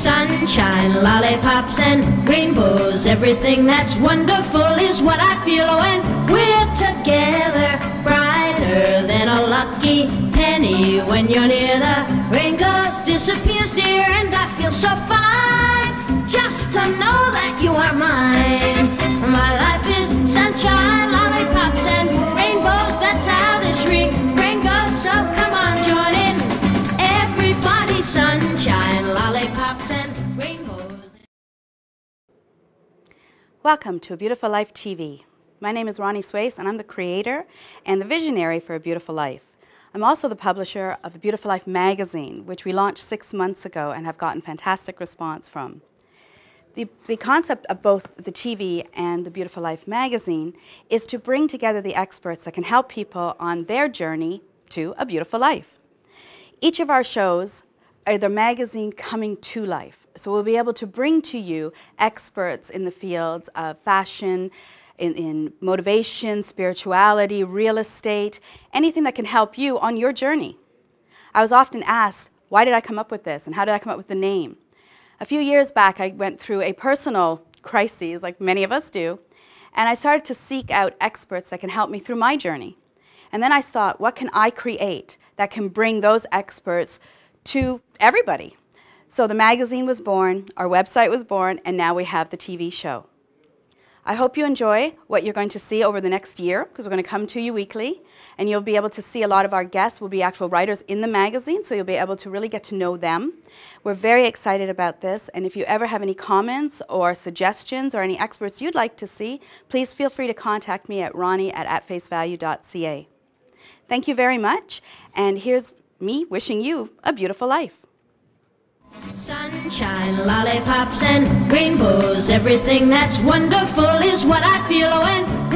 Sunshine, lollipops, and rainbows. Everything that's wonderful is what I feel oh, when we're together. Brighter than a lucky penny when you're near. The rain goes, disappears, dear, and I feel so fine just to know Welcome to A Beautiful Life TV. My name is Ronnie Swais, and I'm the creator and the visionary for A Beautiful Life. I'm also the publisher of A Beautiful Life magazine, which we launched six months ago and have gotten fantastic response from. The, the concept of both the TV and the Beautiful Life magazine is to bring together the experts that can help people on their journey to a beautiful life. Each of our shows are the magazine coming to life. So we'll be able to bring to you experts in the fields of fashion, in, in, motivation, spirituality, real estate, anything that can help you on your journey. I was often asked, why did I come up with this and how did I come up with the name? A few years back, I went through a personal crisis, like many of us do, and I started to seek out experts that can help me through my journey. And then I thought, what can I create that can bring those experts to everybody? So the magazine was born, our website was born, and now we have the TV show. I hope you enjoy what you're going to see over the next year because we're going to come to you weekly and you'll be able to see a lot of our guests will be actual writers in the magazine so you'll be able to really get to know them. We're very excited about this and if you ever have any comments or suggestions or any experts you'd like to see, please feel free to contact me at ronnie at atfacevalue.ca. Thank you very much and here's me wishing you a beautiful life. Sunshine, lollipops, and rainbows. Everything that's wonderful is what I feel when